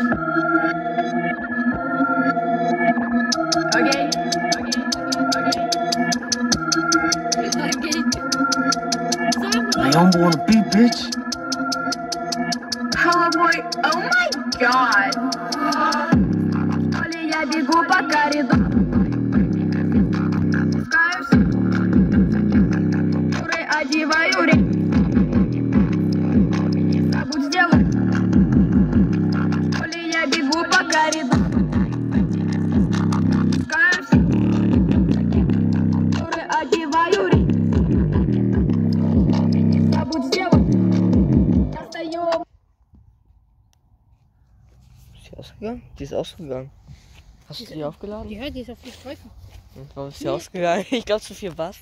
I don't want to be, bitch. Hello, boy. Oh my god. Olha, pra. Adivai die ausgegangen? Die ist ausgegangen. Hast du die aufgeladen? Ja, die ist auf die Streifen. Und warum ist die ausgegangen? Ich glaube zu viel Bass.